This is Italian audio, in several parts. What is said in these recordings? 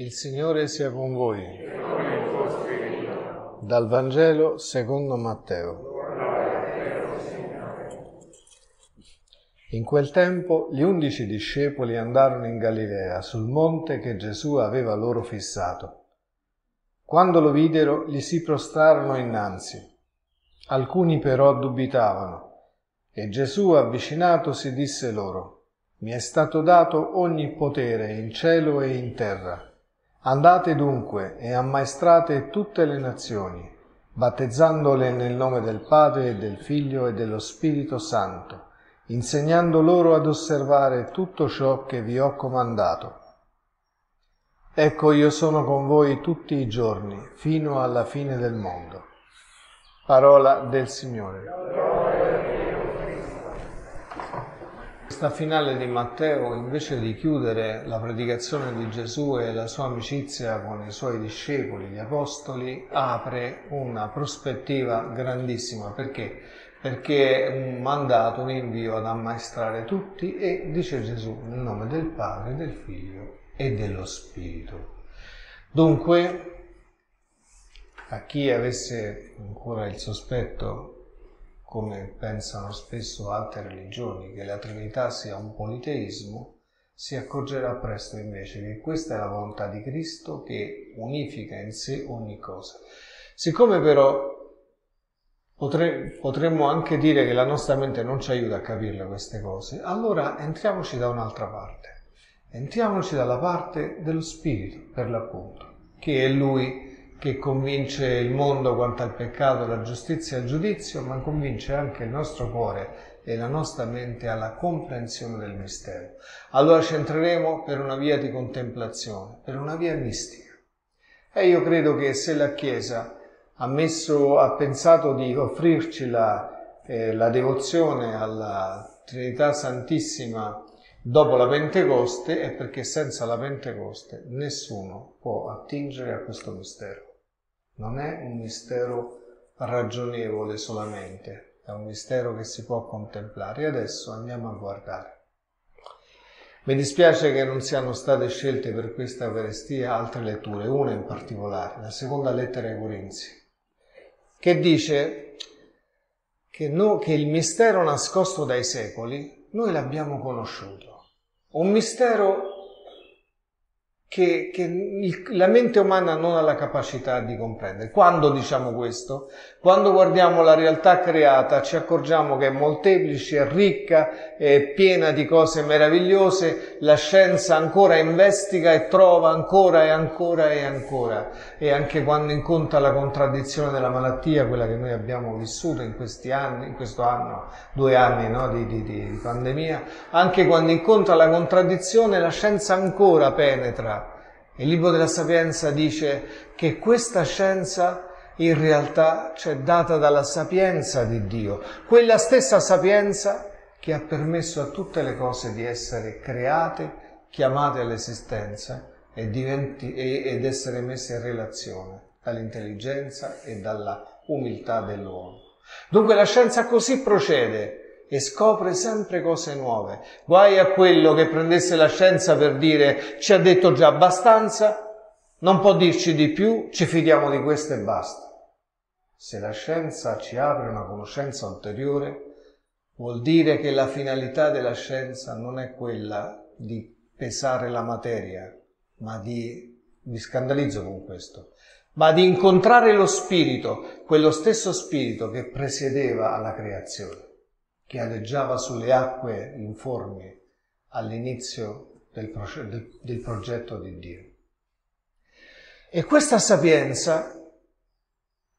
Il Signore sia con voi. Dal Vangelo secondo Matteo. In quel tempo gli undici discepoli andarono in Galilea, sul monte che Gesù aveva loro fissato. Quando lo videro, gli si prostrarono innanzi. Alcuni però dubitavano. E Gesù, avvicinatosi, disse loro, Mi è stato dato ogni potere in cielo e in terra. Andate dunque e ammaestrate tutte le nazioni, battezzandole nel nome del Padre e del Figlio e dello Spirito Santo, insegnando loro ad osservare tutto ciò che vi ho comandato. Ecco io sono con voi tutti i giorni, fino alla fine del mondo. Parola del Signore. Questa finale di Matteo, invece di chiudere la predicazione di Gesù e la sua amicizia con i suoi discepoli, gli apostoli, apre una prospettiva grandissima. Perché? Perché è un mandato, un invio ad ammaestrare tutti e dice Gesù nel nome del Padre, del Figlio e dello Spirito. Dunque, a chi avesse ancora il sospetto come pensano spesso altre religioni, che la Trinità sia un politeismo, si accorgerà presto invece che questa è la volontà di Cristo che unifica in sé ogni cosa. Siccome però potre, potremmo anche dire che la nostra mente non ci aiuta a capirle queste cose, allora entriamoci da un'altra parte. Entriamoci dalla parte dello Spirito, per l'appunto, che è Lui che convince il mondo quanto al peccato, la giustizia e il giudizio, ma convince anche il nostro cuore e la nostra mente alla comprensione del mistero. Allora ci entreremo per una via di contemplazione, per una via mistica. E io credo che se la Chiesa ha, messo, ha pensato di offrirci la, eh, la devozione alla Trinità Santissima dopo la Pentecoste è perché senza la Pentecoste nessuno può attingere a questo mistero non è un mistero ragionevole solamente, è un mistero che si può contemplare. E adesso andiamo a guardare. Mi dispiace che non siano state scelte per questa Eucaristia altre letture, una in particolare, la seconda lettera ai Corinzi, che dice che, no, che il mistero nascosto dai secoli noi l'abbiamo conosciuto. Un mistero che, che il, la mente umana non ha la capacità di comprendere. Quando diciamo questo? Quando guardiamo la realtà creata ci accorgiamo che è molteplice, è ricca, è piena di cose meravigliose, la scienza ancora investiga e trova ancora e ancora e ancora. E anche quando incontra la contraddizione della malattia, quella che noi abbiamo vissuto in questi anni, in questo anno, due anni no, di, di, di pandemia, anche quando incontra la contraddizione la scienza ancora penetra il libro della Sapienza dice che questa scienza in realtà c'è data dalla sapienza di Dio, quella stessa sapienza che ha permesso a tutte le cose di essere create, chiamate all'esistenza e diventi, ed essere messe in relazione dall'intelligenza e dalla umiltà dell'uomo. Dunque la scienza così procede e scopre sempre cose nuove. Guai a quello che prendesse la scienza per dire ci ha detto già abbastanza, non può dirci di più, ci fidiamo di questo e basta. Se la scienza ci apre una conoscenza ulteriore, vuol dire che la finalità della scienza non è quella di pesare la materia, ma di, vi scandalizzo con questo, ma di incontrare lo spirito, quello stesso spirito che presiedeva alla creazione che aleggiava sulle acque informi all'inizio del, del, del progetto di Dio. E questa sapienza,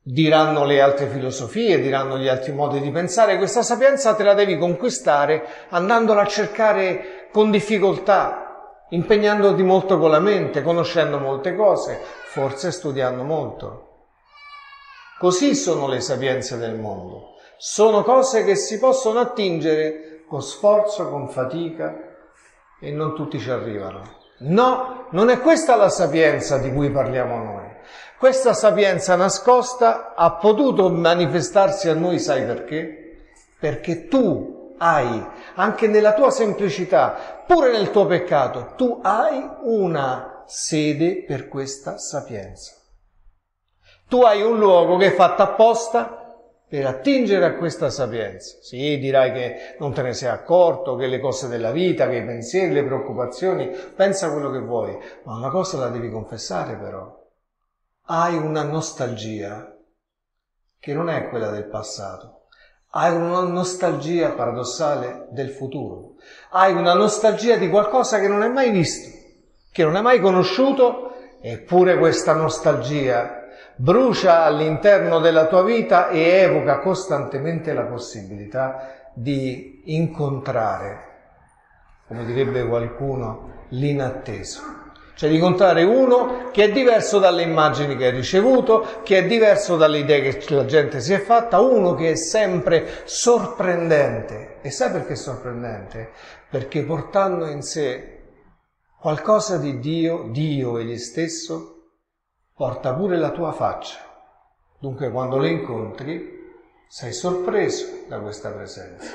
diranno le altre filosofie, diranno gli altri modi di pensare, questa sapienza te la devi conquistare andandola a cercare con difficoltà, impegnandoti molto con la mente, conoscendo molte cose, forse studiando molto. Così sono le sapienze del mondo. Sono cose che si possono attingere con sforzo, con fatica e non tutti ci arrivano. No, non è questa la sapienza di cui parliamo noi. Questa sapienza nascosta ha potuto manifestarsi a noi, sai perché? perché tu hai, anche nella tua semplicità, pure nel tuo peccato, tu hai una sede per questa sapienza. Tu hai un luogo che è fatto apposta per attingere a questa sapienza. Sì, dirai che non te ne sei accorto, che le cose della vita, che i pensieri, le preoccupazioni, pensa quello che vuoi, ma una cosa la devi confessare però. Hai una nostalgia che non è quella del passato. Hai una nostalgia paradossale del futuro. Hai una nostalgia di qualcosa che non hai mai visto, che non hai mai conosciuto, eppure questa nostalgia brucia all'interno della tua vita e evoca costantemente la possibilità di incontrare, come direbbe qualcuno, l'inatteso. Cioè di incontrare uno che è diverso dalle immagini che hai ricevuto, che è diverso dalle idee che la gente si è fatta, uno che è sempre sorprendente. E sai perché è sorprendente? Perché portando in sé qualcosa di Dio, Dio egli stesso, porta pure la tua faccia. Dunque quando lo incontri sei sorpreso da questa presenza.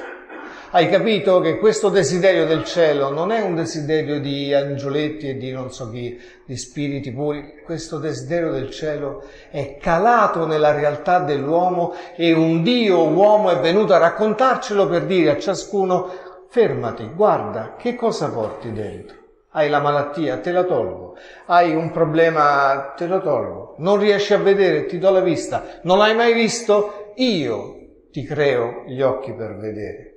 Hai capito che questo desiderio del cielo non è un desiderio di angioletti e di non so chi, di spiriti puri, questo desiderio del cielo è calato nella realtà dell'uomo e un Dio uomo è venuto a raccontarcelo per dire a ciascuno fermati, guarda che cosa porti dentro. Hai la malattia, te la tolgo. Hai un problema, te lo tolgo. Non riesci a vedere, ti do la vista. Non l'hai mai visto? Io ti creo gli occhi per vedere.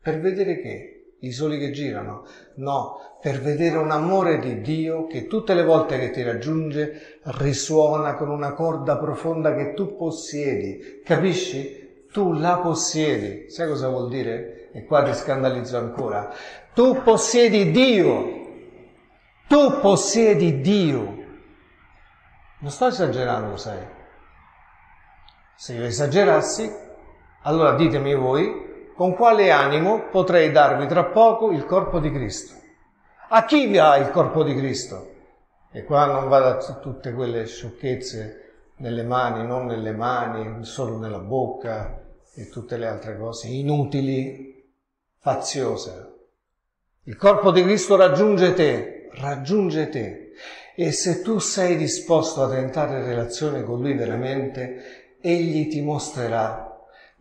Per vedere che? I soli che girano? No, per vedere un amore di Dio che tutte le volte che ti raggiunge risuona con una corda profonda che tu possiedi. Capisci? Tu la possiedi. Sai cosa vuol dire? E qua ti scandalizzo ancora. Tu possiedi Dio tu possiedi Dio. Non sto esagerando, sai. Se io esagerassi, allora ditemi voi con quale animo potrei darvi tra poco il corpo di Cristo. A chi vi ha il corpo di Cristo? E qua non vado a tutte quelle sciocchezze nelle mani, non nelle mani, solo nella bocca e tutte le altre cose inutili, faziose. Il corpo di Cristo raggiunge te, raggiunge te e se tu sei disposto ad entrare in relazione con Lui veramente, Egli ti mostrerà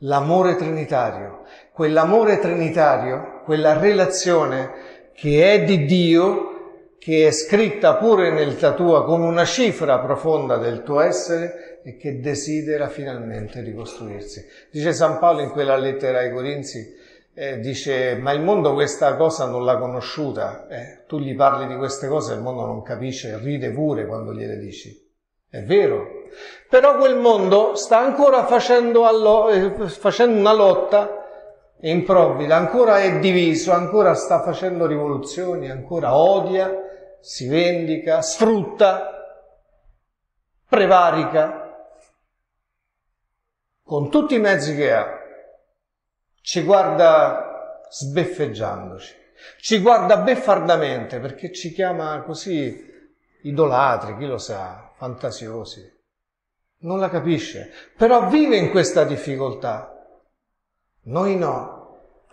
l'amore trinitario, quell'amore trinitario, quella relazione che è di Dio, che è scritta pure nella tua come una cifra profonda del tuo essere e che desidera finalmente ricostruirsi. Dice San Paolo in quella lettera ai Corinzi, eh, dice ma il mondo questa cosa non l'ha conosciuta, eh, tu gli parli di queste cose e il mondo non capisce, ride pure quando gliele dici. È vero, però quel mondo sta ancora facendo, allo- eh, facendo una lotta improvvida, ancora è diviso, ancora sta facendo rivoluzioni, ancora odia, si vendica, sfrutta, prevarica, con tutti i mezzi che ha ci guarda sbeffeggiandoci, ci guarda beffardamente perché ci chiama così idolatri, chi lo sa, fantasiosi. Non la capisce, però vive in questa difficoltà. Noi no,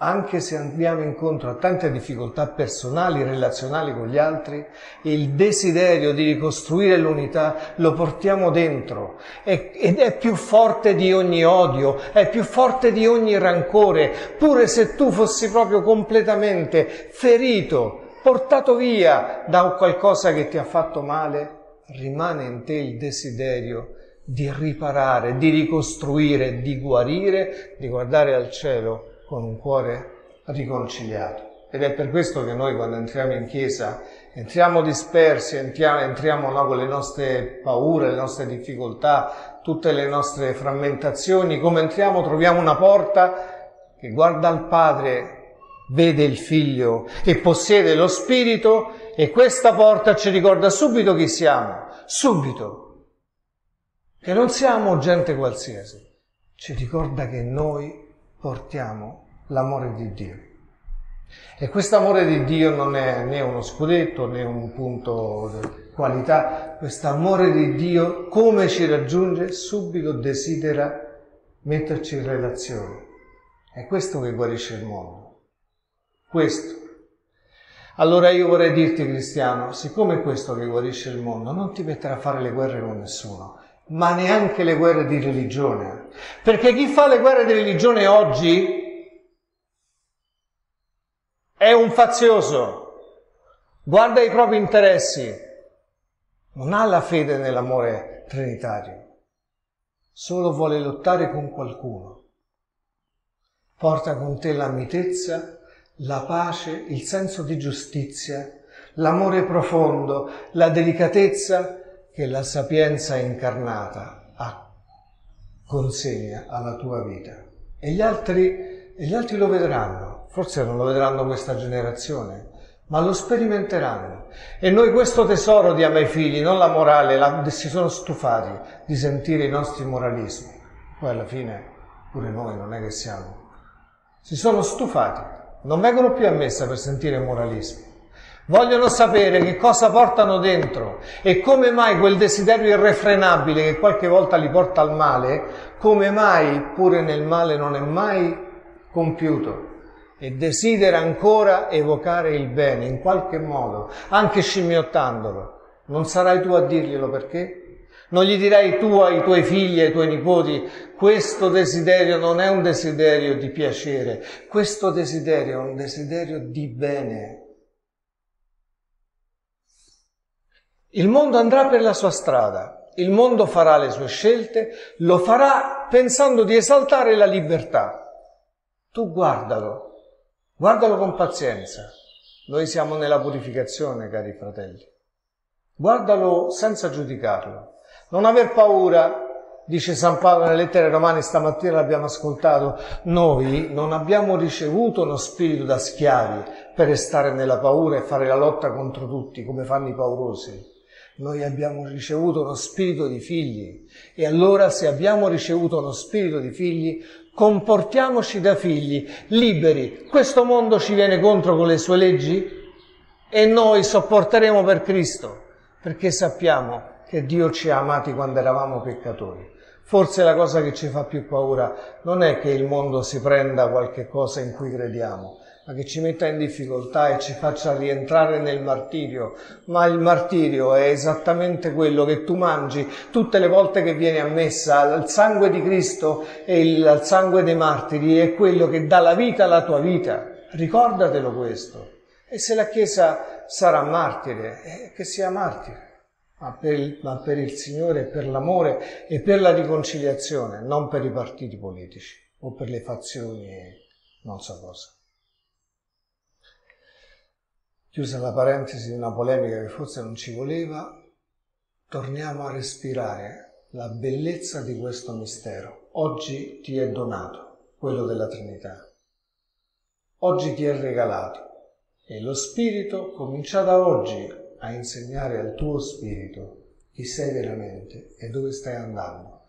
anche se andiamo incontro a tante difficoltà personali, relazionali con gli altri, il desiderio di ricostruire l'unità lo portiamo dentro. Ed è più forte di ogni odio, è più forte di ogni rancore, pure se tu fossi proprio completamente ferito, portato via da qualcosa che ti ha fatto male, rimane in te il desiderio di riparare, di ricostruire, di guarire, di guardare al cielo con un cuore riconciliato. Ed è per questo che noi quando entriamo in chiesa entriamo dispersi, entriamo, entriamo no, con le nostre paure, le nostre difficoltà, tutte le nostre frammentazioni, come entriamo troviamo una porta che guarda al Padre, vede il Figlio e possiede lo Spirito e questa porta ci ricorda subito chi siamo, subito, che non siamo gente qualsiasi, ci ricorda che noi portiamo l'amore di Dio. E questo amore di Dio non è né uno scudetto né un punto di qualità, questo amore di Dio come ci raggiunge? Subito desidera metterci in relazione È questo che guarisce il mondo. Questo. Allora io vorrei dirti, cristiano, siccome è questo che guarisce il mondo, non ti mettere a fare le guerre con nessuno, ma neanche le guerre di religione. Perché chi fa le guerre di religione oggi è un fazioso, guarda i propri interessi, non ha la fede nell'amore trinitario, solo vuole lottare con qualcuno. Porta con te la mitezza, la pace, il senso di giustizia, l'amore profondo, la delicatezza che la sapienza incarnata ha, consegna alla tua vita. E gli altri, e gli altri lo vedranno, forse non lo vedranno questa generazione, ma lo sperimenteranno. E noi questo tesoro diamo ai figli, non la morale, la, si sono stufati di sentire i nostri moralismi. Poi alla fine pure noi non è che siamo. Si sono stufati, non vengono più ammesse per sentire moralismi. Vogliono sapere che cosa portano dentro e come mai quel desiderio irrefrenabile che qualche volta li porta al male, come mai pure nel male non è mai compiuto e desidera ancora evocare il bene in qualche modo, anche scimmiottandolo. Non sarai tu a dirglielo perché? Non gli dirai tu ai tuoi figli, ai tuoi nipoti, questo desiderio non è un desiderio di piacere, questo desiderio è un desiderio di bene. Il mondo andrà per la sua strada, il mondo farà le sue scelte, lo farà pensando di esaltare la libertà. Tu guardalo, Guardalo con pazienza. Noi siamo nella purificazione, cari fratelli. Guardalo senza giudicarlo. Non aver paura, dice San Paolo nelle lettere romane, stamattina l'abbiamo ascoltato, noi non abbiamo ricevuto uno spirito da schiavi per restare nella paura e fare la lotta contro tutti, come fanno i paurosi. Noi abbiamo ricevuto uno spirito di figli e allora se abbiamo ricevuto uno spirito di figli comportiamoci da figli liberi. Questo mondo ci viene contro con le sue leggi e noi sopporteremo per Cristo, perché sappiamo che Dio ci ha amati quando eravamo peccatori. Forse la cosa che ci fa più paura non è che il mondo si prenda qualche cosa in cui crediamo, ma che ci metta in difficoltà e ci faccia rientrare nel martirio. Ma il martirio è esattamente quello che tu mangi tutte le volte che vieni a messa. Il sangue di Cristo e il sangue dei martiri è quello che dà la vita alla tua vita. Ricordatelo questo. E se la Chiesa sarà martire, che sia martire. Ma per, il, ma per il Signore, per l'amore e per la riconciliazione, non per i partiti politici o per le fazioni non so cosa. Chiusa la parentesi di una polemica che forse non ci voleva, torniamo a respirare la bellezza di questo mistero. Oggi ti è donato, quello della Trinità. Oggi ti è regalato e lo Spirito comincia da oggi a insegnare al tuo Spirito chi sei veramente e dove stai andando.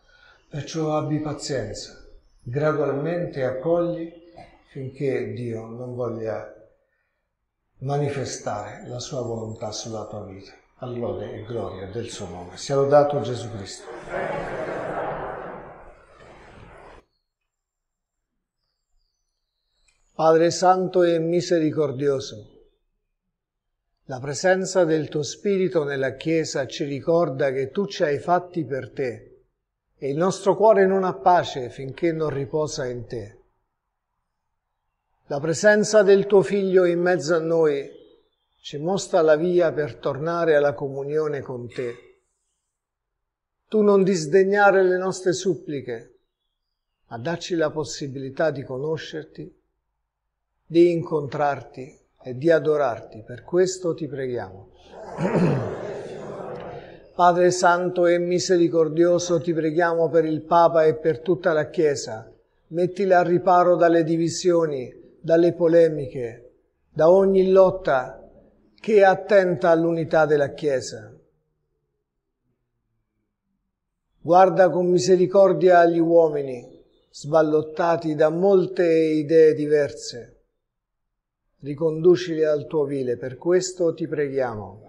Perciò abbi pazienza, gradualmente accogli finché Dio non voglia manifestare la sua volontà sulla tua vita. Allode e gloria del suo nome. Sia lodato Gesù Cristo. Padre Santo e misericordioso, la presenza del tuo Spirito nella Chiesa ci ricorda che tu ci hai fatti per te e il nostro cuore non ha pace finché non riposa in te. La presenza del tuo Figlio in mezzo a noi ci mostra la via per tornare alla comunione con te. Tu non disdegnare le nostre suppliche, ma dacci la possibilità di conoscerti, di incontrarti e di adorarti. Per questo ti preghiamo. Padre Santo e misericordioso, ti preghiamo per il Papa e per tutta la Chiesa. Mettila a riparo dalle divisioni dalle polemiche, da ogni lotta che attenta all'unità della Chiesa. Guarda con misericordia agli uomini, sballottati da molte idee diverse. Riconducili al tuo vile, per questo ti preghiamo.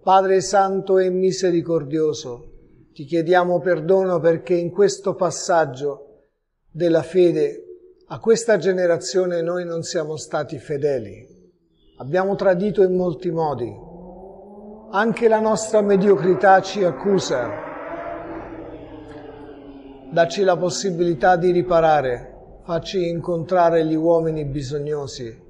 Padre Santo e misericordioso, ti chiediamo perdono perché in questo passaggio della fede, a questa generazione noi non siamo stati fedeli. Abbiamo tradito in molti modi. Anche la nostra mediocrità ci accusa. Dacci la possibilità di riparare, facci incontrare gli uomini bisognosi.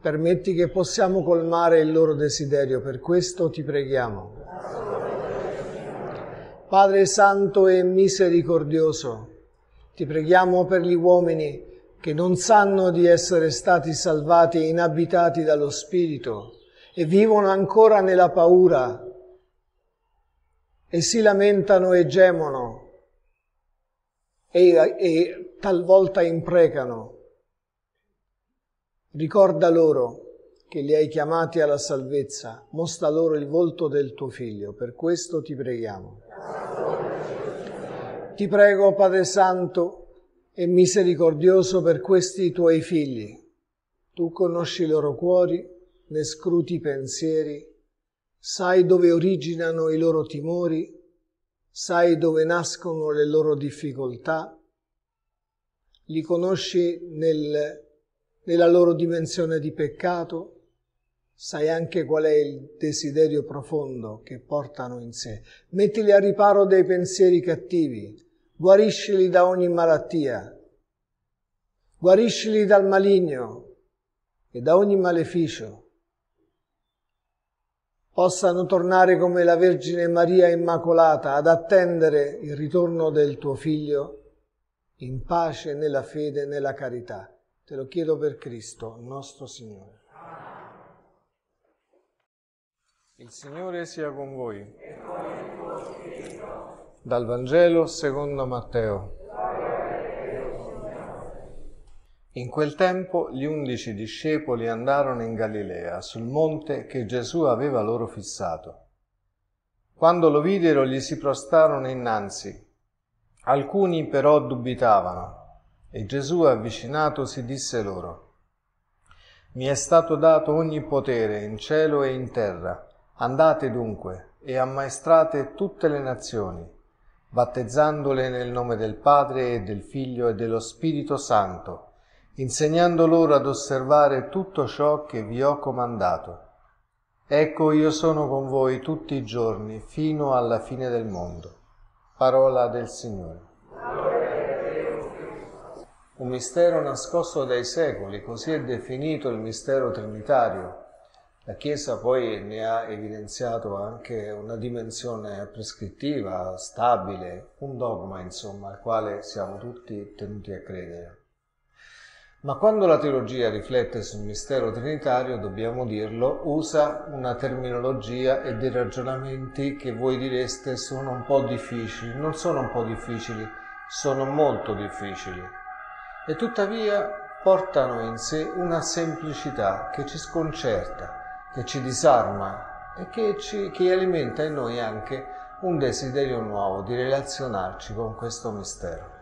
Permetti che possiamo colmare il loro desiderio, per questo ti preghiamo. Padre Santo e misericordioso, ti preghiamo per gli uomini che non sanno di essere stati salvati e inabitati dallo Spirito e vivono ancora nella paura e si lamentano e gemono e, e talvolta imprecano. Ricorda loro che li hai chiamati alla salvezza, mostra loro il volto del tuo Figlio, per questo ti preghiamo. Ti prego, Padre Santo e misericordioso per questi tuoi figli. Tu conosci i loro cuori, ne scruti i pensieri, sai dove originano i loro timori, sai dove nascono le loro difficoltà, li conosci nel, nella loro dimensione di peccato, sai anche qual è il desiderio profondo che portano in sé. Mettili a riparo dei pensieri cattivi, guariscili da ogni malattia, guariscili dal maligno e da ogni maleficio. Possano tornare come la Vergine Maria Immacolata ad attendere il ritorno del tuo Figlio in pace nella fede e nella carità. Te lo chiedo per Cristo, nostro Signore. Il Signore sia con voi dal Vangelo secondo Matteo. In quel tempo gli undici discepoli andarono in Galilea, sul monte che Gesù aveva loro fissato. Quando lo videro gli si prostarono innanzi. Alcuni però dubitavano e Gesù avvicinatosi disse loro, Mi è stato dato ogni potere in cielo e in terra. Andate dunque e ammaestrate tutte le nazioni battezzandole nel nome del Padre e del Figlio e dello Spirito Santo, insegnando loro ad osservare tutto ciò che vi ho comandato. Ecco io sono con voi tutti i giorni fino alla fine del mondo. Parola del Signore. Un mistero nascosto dai secoli, così è definito il mistero trinitario la Chiesa poi ne ha evidenziato anche una dimensione prescrittiva, stabile, un dogma insomma al quale siamo tutti tenuti a credere. Ma quando la teologia riflette sul mistero trinitario, dobbiamo dirlo, usa una terminologia e dei ragionamenti che voi direste sono un po' difficili. Non sono un po' difficili, sono molto difficili. E tuttavia portano in sé una semplicità che ci sconcerta che ci disarma e che, ci, che alimenta in noi anche un desiderio nuovo di relazionarci con questo mistero.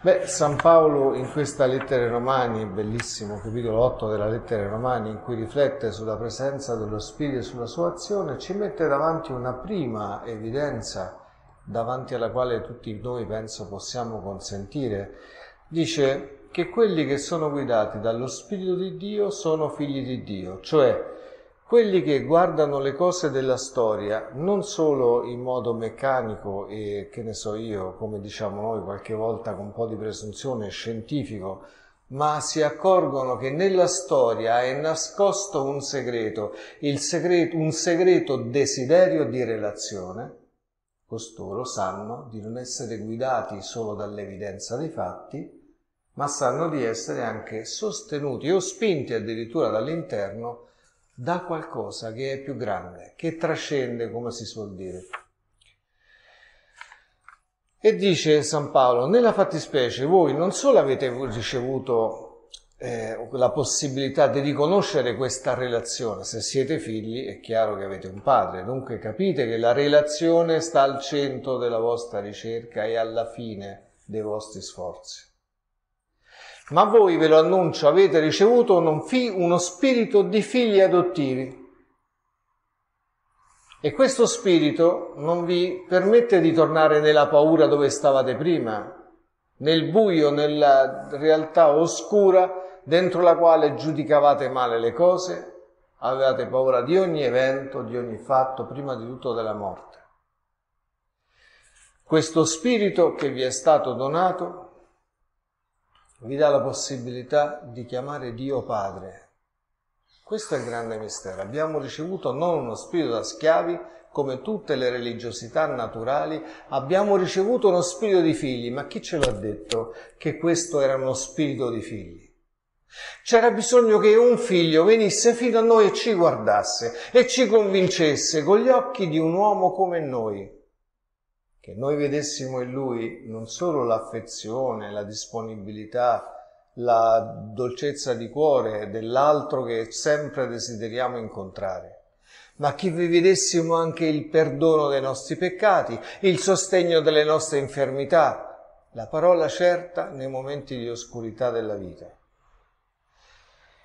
Beh, San Paolo in questa lettera ai Romani, bellissimo capitolo 8 della lettera ai Romani, in cui riflette sulla presenza dello Spirito e sulla sua azione, ci mette davanti una prima evidenza davanti alla quale tutti noi penso possiamo consentire. Dice che quelli che sono guidati dallo Spirito di Dio sono figli di Dio, cioè quelli che guardano le cose della storia non solo in modo meccanico e che ne so io, come diciamo noi qualche volta con un po' di presunzione scientifico, ma si accorgono che nella storia è nascosto un segreto, segreto un segreto desiderio di relazione, costoro sanno di non essere guidati solo dall'evidenza dei fatti, ma sanno di essere anche sostenuti o spinti addirittura dall'interno da qualcosa che è più grande, che trascende, come si suol dire. E dice San Paolo, nella fattispecie voi non solo avete ricevuto eh, la possibilità di riconoscere questa relazione, se siete figli è chiaro che avete un padre, dunque capite che la relazione sta al centro della vostra ricerca e alla fine dei vostri sforzi. Ma voi, ve lo annuncio, avete ricevuto uno spirito di figli adottivi. E questo spirito non vi permette di tornare nella paura dove stavate prima, nel buio, nella realtà oscura dentro la quale giudicavate male le cose, avevate paura di ogni evento, di ogni fatto, prima di tutto della morte. Questo spirito che vi è stato donato vi dà la possibilità di chiamare Dio Padre. Questo è il grande mistero. Abbiamo ricevuto non uno spirito da schiavi, come tutte le religiosità naturali, abbiamo ricevuto uno spirito di figli, ma chi ce l'ha detto che questo era uno spirito di figli? C'era bisogno che un figlio venisse fino a noi e ci guardasse e ci convincesse con gli occhi di un uomo come noi, che noi vedessimo in lui non solo l'affezione, la disponibilità, la dolcezza di cuore dell'altro che sempre desideriamo incontrare, ma che vi vedessimo anche il perdono dei nostri peccati, il sostegno delle nostre infermità, la parola certa nei momenti di oscurità della vita.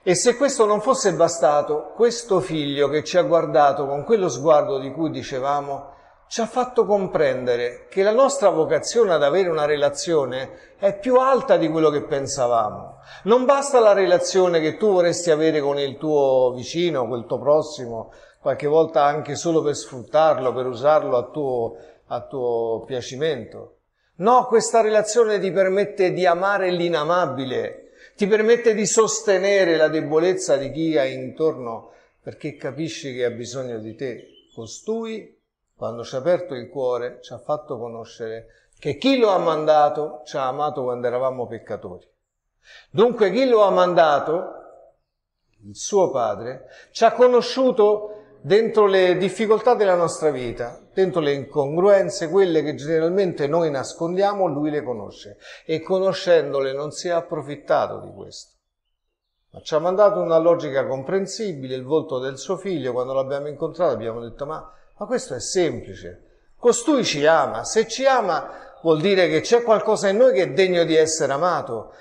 E se questo non fosse bastato, questo figlio che ci ha guardato con quello sguardo di cui dicevamo, ci ha fatto comprendere che la nostra vocazione ad avere una relazione è più alta di quello che pensavamo. Non basta la relazione che tu vorresti avere con il tuo vicino, il tuo prossimo, qualche volta anche solo per sfruttarlo, per usarlo a tuo, a tuo piacimento. No, questa relazione ti permette di amare l'inamabile, ti permette di sostenere la debolezza di chi hai intorno perché capisci che ha bisogno di te. Costui, quando ci ha aperto il cuore, ci ha fatto conoscere che chi lo ha mandato ci ha amato quando eravamo peccatori. Dunque chi lo ha mandato, il suo padre, ci ha conosciuto dentro le difficoltà della nostra vita, dentro le incongruenze, quelle che generalmente noi nascondiamo, lui le conosce e conoscendole non si è approfittato di questo. Ma ci ha mandato una logica comprensibile, il volto del suo figlio, quando l'abbiamo incontrato abbiamo detto ma, ma questo è semplice, costui ci ama, se ci ama vuol dire che c'è qualcosa in noi che è degno di essere amato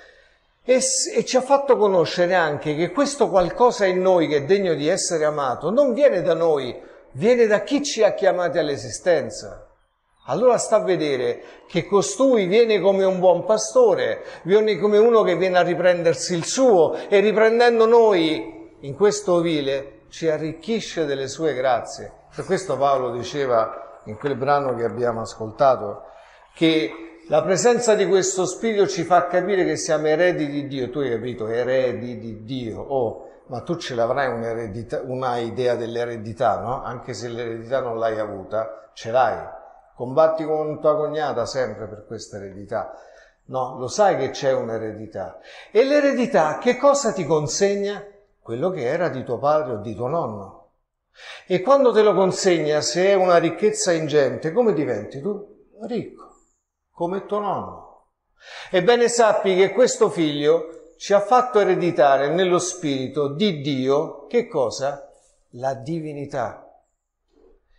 e, e, ci ha fatto conoscere anche che questo qualcosa in noi che è degno di essere amato non viene da noi, viene da chi ci ha chiamati all'esistenza. Allora sta a vedere che costui viene come un buon pastore, viene come uno che viene a riprendersi il suo e riprendendo noi in questo ovile ci arricchisce delle sue grazie. Per questo Paolo diceva in quel brano che abbiamo ascoltato che la presenza di questo spirito ci fa capire che siamo eredi di Dio. Tu hai capito, eredi di Dio. Oh, ma tu ce l'avrai una idea dell'eredità, no? Anche se l'eredità non l'hai avuta, ce l'hai. Combatti con tua cognata sempre per questa eredità. No, lo sai che c'è un'eredità. E l'eredità che cosa ti consegna? Quello che era di tuo padre o di tuo nonno. E quando te lo consegna, se è una ricchezza ingente, come diventi tu? Ricco come tuo nonno. Ebbene sappi che questo figlio ci ha fatto ereditare nello spirito di Dio che cosa? La divinità.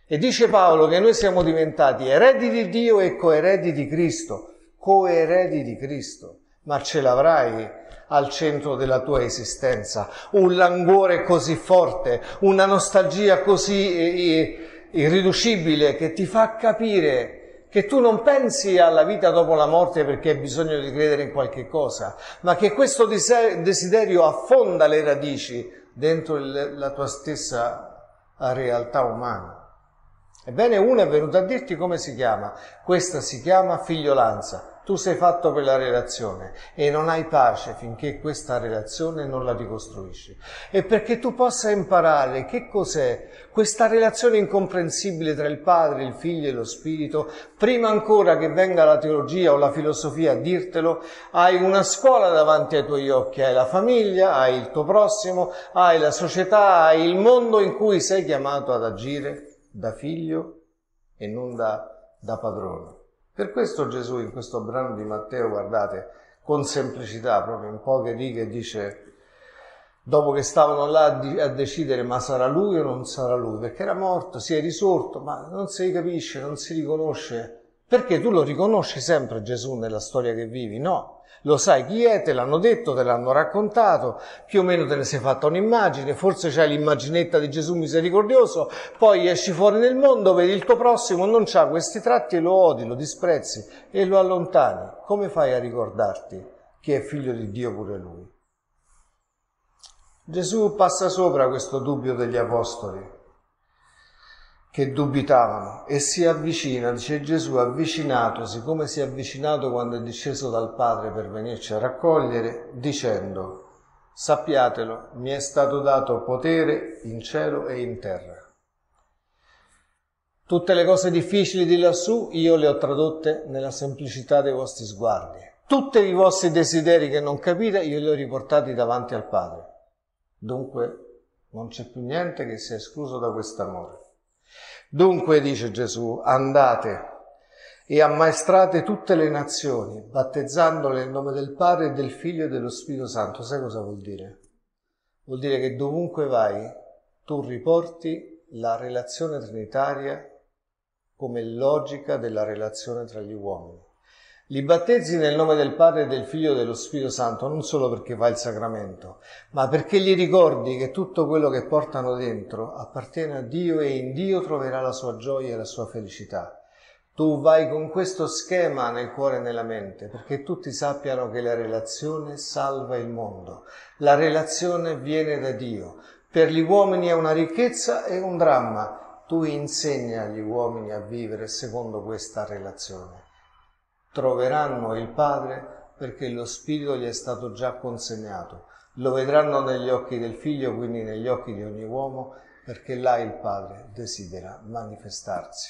E dice Paolo che noi siamo diventati eredi di Dio e coeredi di Cristo, coeredi di Cristo, ma ce l'avrai al centro della tua esistenza, un languore così forte, una nostalgia così eh, eh, irriducibile che ti fa capire che tu non pensi alla vita dopo la morte perché hai bisogno di credere in qualche cosa, ma che questo desiderio affonda le radici dentro la tua stessa realtà umana. Ebbene, uno è venuto a dirti come si chiama. Questa si chiama figliolanza. Tu sei fatto per la relazione e non hai pace finché questa relazione non la ricostruisci. E perché tu possa imparare che cos'è questa relazione incomprensibile tra il Padre, il Figlio e lo Spirito, prima ancora che venga la teologia o la filosofia a dirtelo, hai una scuola davanti ai tuoi occhi, hai la famiglia, hai il tuo prossimo, hai la società, hai il mondo in cui sei chiamato ad agire da figlio e non da, da padrone. Per questo Gesù in questo brano di Matteo, guardate, con semplicità, proprio in poche righe, dice, dopo che stavano là a decidere ma sarà lui o non sarà lui, perché era morto, si è risorto, ma non si capisce, non si riconosce, Perché tu lo riconosci sempre Gesù nella storia che vivi? No, lo sai chi è, te l'hanno detto, te l'hanno raccontato, più o meno te ne sei fatta un'immagine, forse c'hai l'immaginetta di Gesù misericordioso, poi esci fuori nel mondo, vedi il tuo prossimo, non ha questi tratti e lo odi, lo disprezzi e lo allontani. Come fai a ricordarti che è figlio di Dio pure lui? Gesù passa sopra questo dubbio degli apostoli che dubitavano e si avvicina, dice Gesù, avvicinatosi come si è avvicinato quando è disceso dal Padre per venirci a raccogliere, dicendo, sappiatelo, mi è stato dato potere in cielo e in terra. Tutte le cose difficili di lassù io le ho tradotte nella semplicità dei vostri sguardi. Tutti i vostri desideri che non capite io li ho riportati davanti al Padre. Dunque non c'è più niente che sia escluso da quest'amore. Dunque, dice Gesù, andate e ammaestrate tutte le nazioni, battezzandole nel nome del Padre del Figlio e dello Spirito Santo. Sai cosa vuol dire? Vuol dire che dovunque vai, tu riporti la relazione trinitaria come logica della relazione tra gli uomini. Li battezzi nel nome del Padre, del Figlio e dello Spirito Santo, non solo perché va il sacramento, ma perché gli ricordi che tutto quello che portano dentro appartiene a Dio e in Dio troverà la sua gioia e la sua felicità. Tu vai con questo schema nel cuore e nella mente, perché tutti sappiano che la relazione salva il mondo. La relazione viene da Dio. Per gli uomini è una ricchezza e un dramma. Tu insegni agli uomini a vivere secondo questa relazione troveranno il Padre perché lo Spirito gli è stato già consegnato. Lo vedranno negli occhi del Figlio, quindi negli occhi di ogni uomo, perché là il Padre desidera manifestarsi.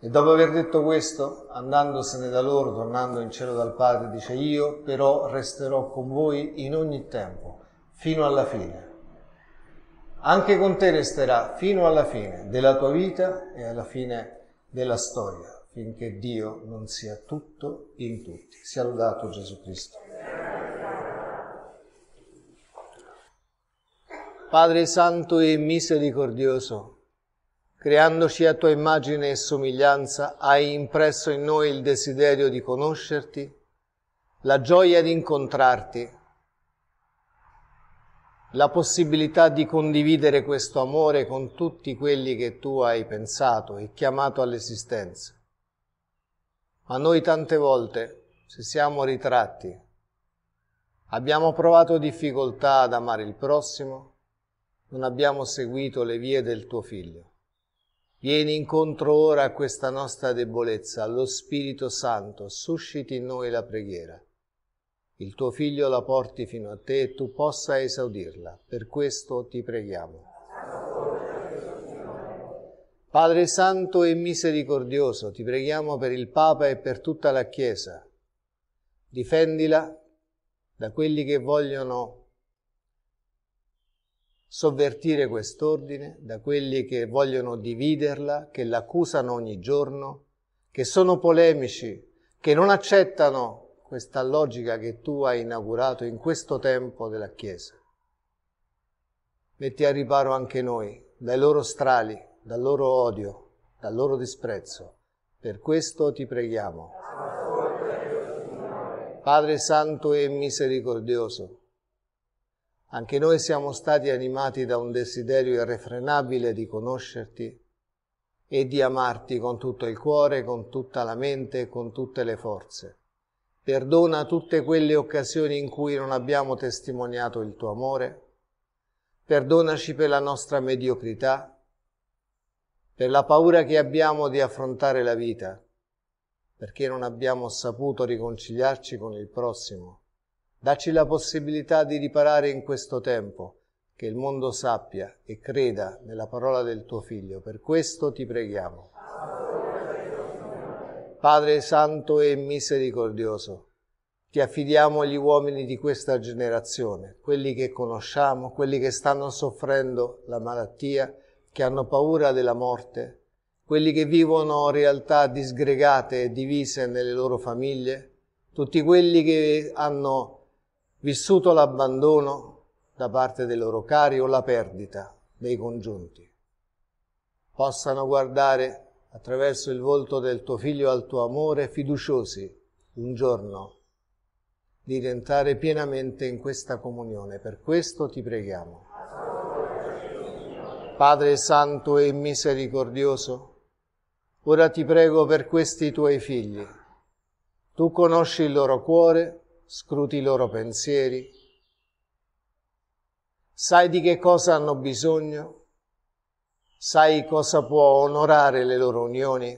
E dopo aver detto questo, andandosene da loro, tornando in cielo dal Padre, dice io però resterò con voi in ogni tempo, fino alla fine. Anche con te resterà fino alla fine della tua vita e alla fine della storia finché Dio non sia tutto in tutti. Sia lodato Gesù Cristo. Padre Santo e misericordioso, creandoci a tua immagine e somiglianza, hai impresso in noi il desiderio di conoscerti, la gioia di incontrarti, la possibilità di condividere questo amore con tutti quelli che tu hai pensato e chiamato all'esistenza. Ma noi tante volte, se siamo ritratti, abbiamo provato difficoltà ad amare il prossimo, non abbiamo seguito le vie del tuo figlio. Vieni incontro ora a questa nostra debolezza, lo Spirito Santo susciti in noi la preghiera. Il tuo figlio la porti fino a te e tu possa esaudirla. Per questo ti preghiamo. Padre Santo e misericordioso, ti preghiamo per il Papa e per tutta la Chiesa. Difendila da quelli che vogliono sovvertire quest'ordine, da quelli che vogliono dividerla, che l'accusano ogni giorno, che sono polemici, che non accettano questa logica che tu hai inaugurato in questo tempo della Chiesa. Metti a riparo anche noi dai loro strali, dal loro odio, dal loro disprezzo. Per questo ti preghiamo. Padre Santo e misericordioso, anche noi siamo stati animati da un desiderio irrefrenabile di conoscerti e di amarti con tutto il cuore, con tutta la mente e con tutte le forze. Perdona tutte quelle occasioni in cui non abbiamo testimoniato il tuo amore. Perdonaci per la nostra mediocrità per la paura che abbiamo di affrontare la vita, perché non abbiamo saputo riconciliarci con il prossimo. Dacci la possibilità di riparare in questo tempo, che il mondo sappia e creda nella parola del tuo Figlio. Per questo ti preghiamo. Padre Santo e misericordioso, ti affidiamo gli uomini di questa generazione, quelli che conosciamo, quelli che stanno soffrendo la malattia, che hanno paura della morte, quelli che vivono realtà disgregate e divise nelle loro famiglie, tutti quelli che hanno vissuto l'abbandono da parte dei loro cari o la perdita dei congiunti, possano guardare attraverso il volto del tuo Figlio al tuo amore, fiduciosi un giorno di rientrare pienamente in questa comunione. Per questo ti preghiamo. Padre Santo e misericordioso, ora ti prego per questi tuoi figli. Tu conosci il loro cuore, scruti i loro pensieri, sai di che cosa hanno bisogno, sai cosa può onorare le loro unioni.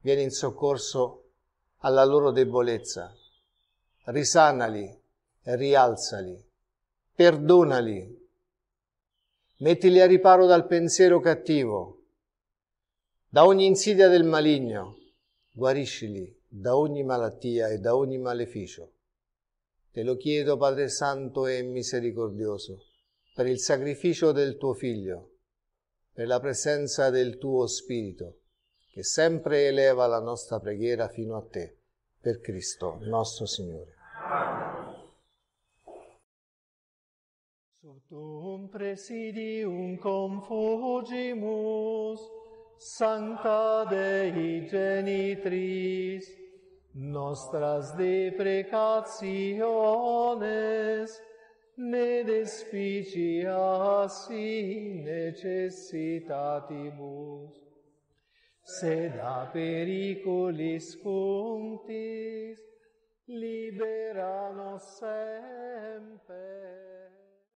Vieni in soccorso alla loro debolezza, risanali rialzali, perdonali Mettili a riparo dal pensiero cattivo, da ogni insidia del maligno, guariscili da ogni malattia e da ogni maleficio. Te lo chiedo, Padre Santo e misericordioso, per il sacrificio del tuo Figlio, per la presenza del tuo Spirito, che sempre eleva la nostra preghiera fino a te, per Cristo nostro Signore. Sub tuum presidium confugimus, Sancta Dei Genitris, nostras deprecationes, ne despicias in necessitatibus, sed a pericolis cunctis libera nos semper.